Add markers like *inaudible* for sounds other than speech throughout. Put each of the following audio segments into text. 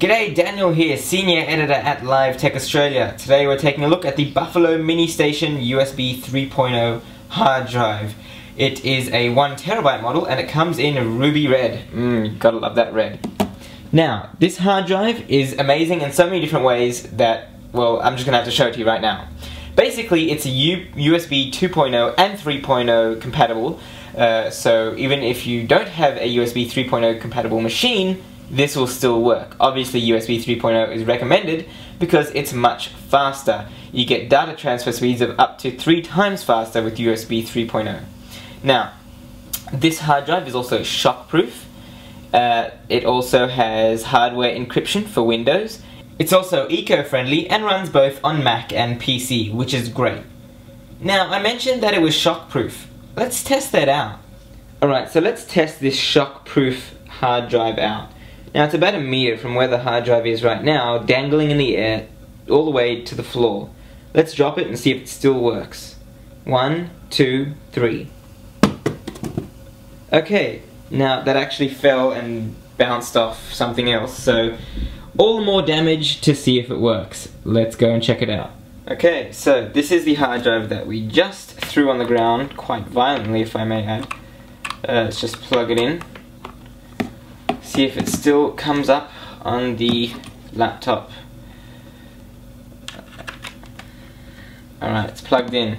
G'day, Daniel here, Senior Editor at Live Tech Australia. Today we're taking a look at the Buffalo Mini Station USB 3.0 hard drive. It is a 1TB model and it comes in ruby red. Mmm, gotta love that red. Now, this hard drive is amazing in so many different ways that, well, I'm just gonna have to show it to you right now. Basically, it's a U USB 2.0 and 3.0 compatible, uh, so even if you don't have a USB 3.0 compatible machine, this will still work. Obviously USB 3.0 is recommended because it's much faster. You get data transfer speeds of up to three times faster with USB 3.0. Now, this hard drive is also shockproof. Uh, it also has hardware encryption for Windows. It's also eco-friendly and runs both on Mac and PC, which is great. Now, I mentioned that it was shockproof. Let's test that out. Alright, so let's test this shockproof hard drive out. Now it's about a meter from where the hard drive is right now, dangling in the air all the way to the floor. Let's drop it and see if it still works. One, two, three. Okay, now that actually fell and bounced off something else, so all the more damage to see if it works. Let's go and check it out. Okay, so this is the hard drive that we just threw on the ground, quite violently if I may add. Uh, let's just plug it in. See if it still comes up on the laptop. Alright, it's plugged in.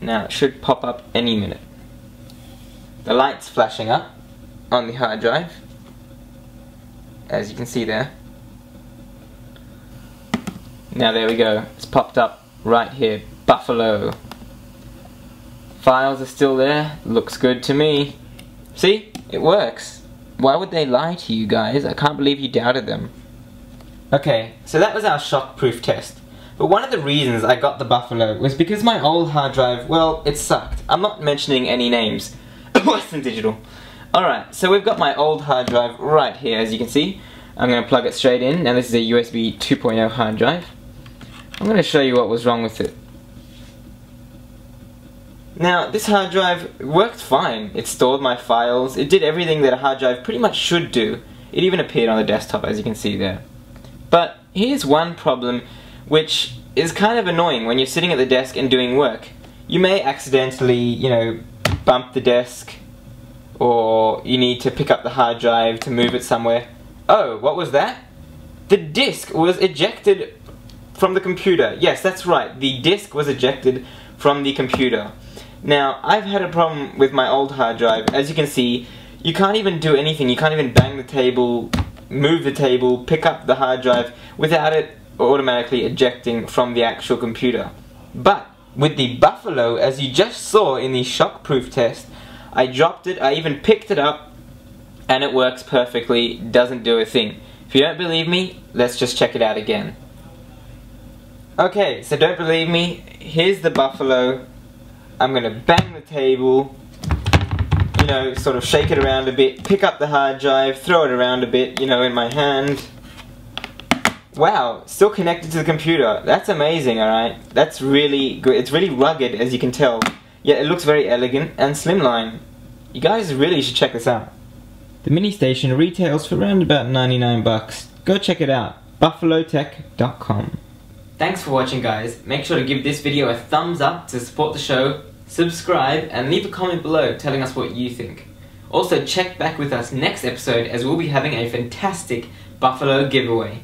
Now it should pop up any minute. The light's flashing up on the hard drive, as you can see there. Now there we go, it's popped up right here, Buffalo. Files are still there, looks good to me. See, it works. Why would they lie to you guys? I can't believe you doubted them. Okay, so that was our shockproof test. But one of the reasons I got the Buffalo was because my old hard drive, well, it sucked. I'm not mentioning any names. *laughs* Western Digital. Alright, so we've got my old hard drive right here, as you can see. I'm going to plug it straight in. Now this is a USB 2.0 hard drive. I'm going to show you what was wrong with it. Now, this hard drive worked fine. It stored my files. It did everything that a hard drive pretty much should do. It even appeared on the desktop, as you can see there. But here's one problem which is kind of annoying when you're sitting at the desk and doing work. You may accidentally, you know, bump the desk, or you need to pick up the hard drive to move it somewhere. Oh, what was that? The disk was ejected from the computer. Yes, that's right. The disk was ejected from the computer. Now, I've had a problem with my old hard drive. As you can see, you can't even do anything. You can't even bang the table, move the table, pick up the hard drive without it automatically ejecting from the actual computer. But with the Buffalo, as you just saw in the shockproof test, I dropped it, I even picked it up, and it works perfectly, doesn't do a thing. If you don't believe me, let's just check it out again. Okay, so don't believe me, here's the Buffalo, I'm going to bang the table, you know, sort of shake it around a bit, pick up the hard drive, throw it around a bit, you know, in my hand. Wow, still connected to the computer. That's amazing, alright? That's really good. It's really rugged, as you can tell. Yet it looks very elegant and slimline. You guys really should check this out. The mini station retails for around about 99 bucks. Go check it out. buffalotech.com Thanks for watching guys. Make sure to give this video a thumbs up to support the show, subscribe, and leave a comment below telling us what you think. Also check back with us next episode as we'll be having a fantastic Buffalo giveaway.